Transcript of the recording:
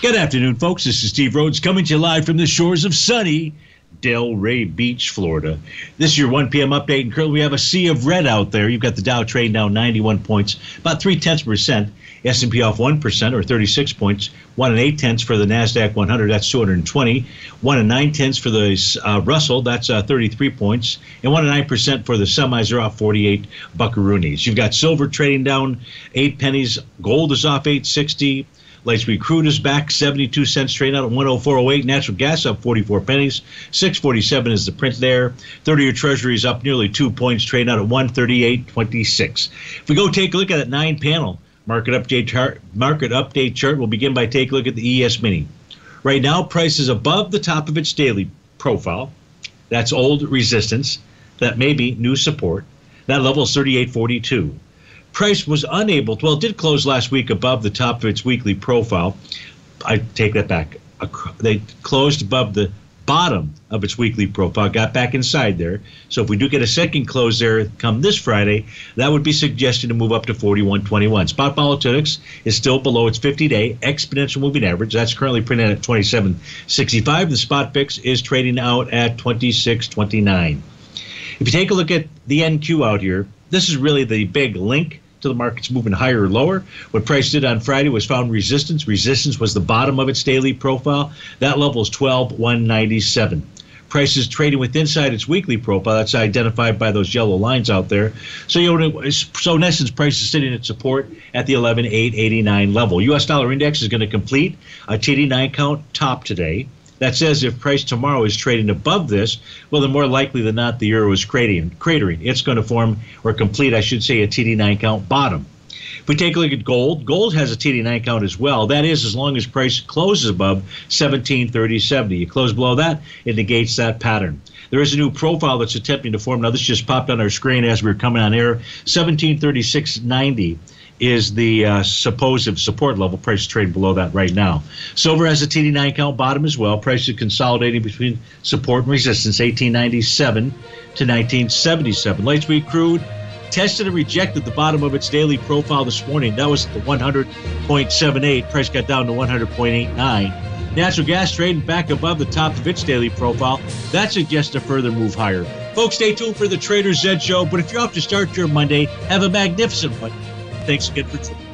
Good afternoon, folks. This is Steve Rhodes coming to you live from the shores of sunny Delray Beach, Florida. This is your 1 p.m. update, and currently we have a sea of red out there. You've got the Dow trading down 91 points, about three tenths percent. S&P off one percent, or 36 points. One and eight tenths for the Nasdaq 100. That's 220. One and nine tenths for the uh, Russell. That's uh, 33 points. And one and nine percent for the semis are off 48 buckaroonies. You've got silver trading down eight pennies. Gold is off 860. Light sweet crude is back 72 cents straight out at 104.08. Natural gas up 44 pennies. 647 is the print there. 30 year treasury is up nearly two points, trading out at 138.26. If we go take a look at that nine panel market update chart, market update chart, we'll begin by take a look at the ES Mini. Right now, price is above the top of its daily profile. That's old resistance. That may be new support. That level is 38.42 price was unable to, well, it did close last week above the top of its weekly profile. I take that back. They closed above the bottom of its weekly profile, got back inside there. So if we do get a second close there come this Friday, that would be suggesting to move up to 41.21. Spot Volatility is still below its 50-day exponential moving average. That's currently printed at 27.65. The spot VIX is trading out at 26.29. If you take a look at the NQ out here, this is really the big link to the markets moving higher or lower. What price did on Friday was found resistance. Resistance was the bottom of its daily profile. That level is 12,197. Price is trading with inside its weekly profile. That's identified by those yellow lines out there. So you know, so in essence, price is sitting at support at the 11,889 level. U.S. dollar index is going to complete a TD9 count top today. That says if price tomorrow is trading above this, well, then more likely than not, the euro is cratering. cratering. It's going to form or complete, I should say, a TD9 count bottom. If we take a look at gold, gold has a TD9 count as well. That is, as long as price closes above 1730.70. You close below that, it negates that pattern. There is a new profile that's attempting to form. Now, this just popped on our screen as we were coming on air. 1736.90 is the uh, supposed support level. Price trading below that right now. Silver has a TD9 count bottom as well. Price is consolidating between support and resistance, 1897 to 1977. Light sweet crude tested and rejected the bottom of its daily profile this morning. That was at the 100.78. Price got down to 100.89. Natural gas trading back above the top of its daily profile. That suggests a further move higher. Folks, stay tuned for the Trader's Edge show. But if you're off to start your Monday, have a magnificent one. Thanks again for joining.